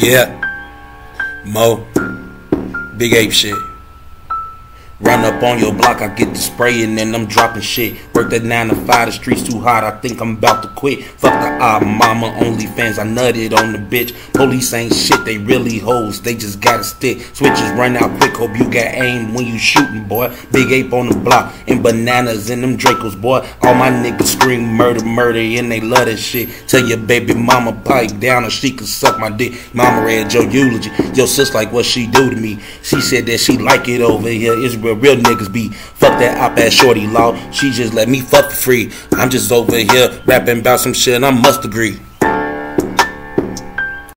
Yeah. Moe. Big ape shit. Run up on your block, I get the spray and then I'm dropping shit. Work that 9 to 5, the streets too hot, I think I'm about to quit. Fuck the odd mama, OnlyFans, I nutted on the bitch. Police ain't shit, they really hoes, they just got a stick. Switches run out quick, hope you got aim when you shooting, boy. Big ape on the block, and bananas in them Dracos, boy. All my niggas scream murder, murder, and they love that shit. Tell your baby mama pipe down or she can suck my dick. Mama read your eulogy, your sis like what she do to me. She said that she like it over here, it's real, real niggas be. Fuck that op ass shorty law, she just let me fuck for free. I'm just over here rapping about some shit, and I must agree.